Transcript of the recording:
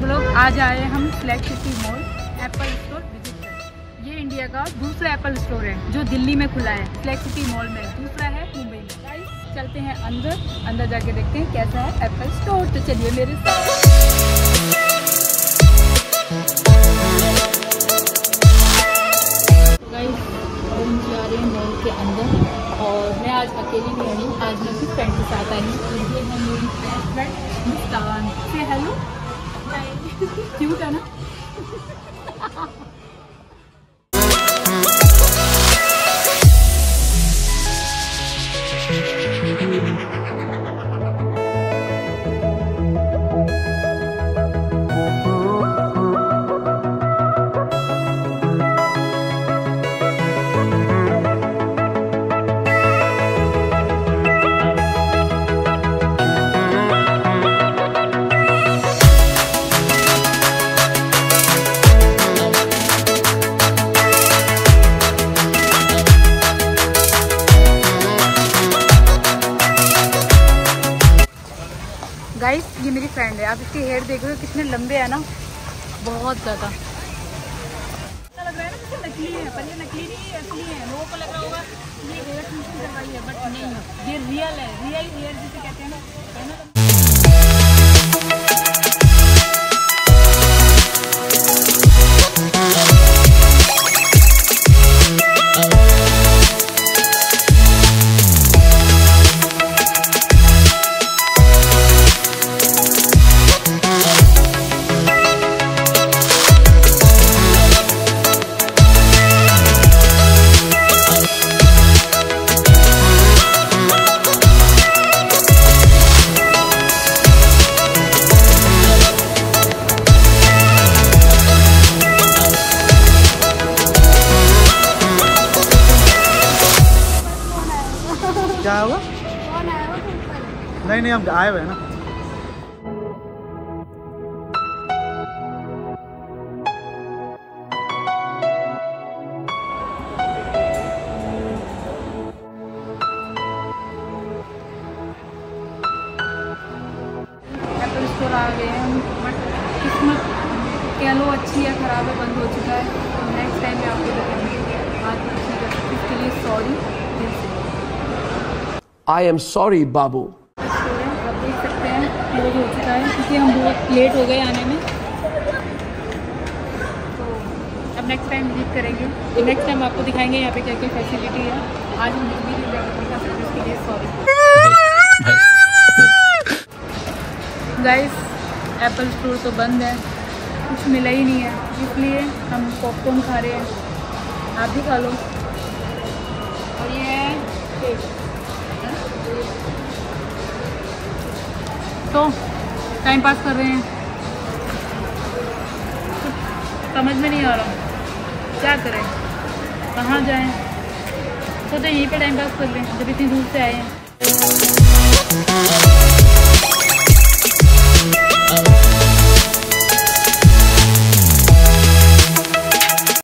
Blog आज आए हम flag city mall apple store visit कर ये इंडिया का दूसरा एप्पल स्टोर है, जो दिल्ली में खुला है फ्लैग सिटी मॉल में। दूसरा है मुंबई में। चलते हैं अंदर। अंदर जाके देखते हैं कैसा है एप्पल स्टोर तो चलिए मेरे साथ। आज मैं फ्रेंड के साथ आई हूँ। ये से हेलो क्यूट है ना गाइस ये मेरी फ्रेंड है। आप इसके हेयर देख रहे हो कितने लंबे है ना। बहुत ज़्यादा। लग रहा है ना नकली है पर ये नकली नहीं है असली है। लोगों को लग रहा होगा ये हेयर करवाई है बट नहीं। ये रियल है रियल हेयर जिसे कहते हैं ना है ना? क्या होगा? नहीं नहीं हम आए हुए हैं ना। आ गए हैं बट किस्मत कह लो अच्छी ख़राब है बंद हो चुका है। तो नेक्स्ट टाइम में आपको बताएँगे आज ठीक इसके लिए सॉरी दिल एम. स्टोर है आप देख सकते हैं क्लोज क्योंकि हम बहुत लेट हो गए आने में तो अब नेक्स्ट टाइम विज़िट करेंगे नेक्स्ट टाइम आपको दिखाएँगे यहाँ पे क्या क्या फैसिलिटी है आज हम सॉरी गाइस एप्पल स्टोर तो बंद है। कुछ मिला ही नहीं है। इसलिए हम पॉपकॉर्न खा रहे हैं। आप भी खा लो। और ये है तो टाइम पास कर रहे हैं। समझ में नहीं आ रहा। क्या करें? कहाँ जाएँ? तो यहीं पे टाइम पास कर लें, जब इतनी दूर से आए हैं।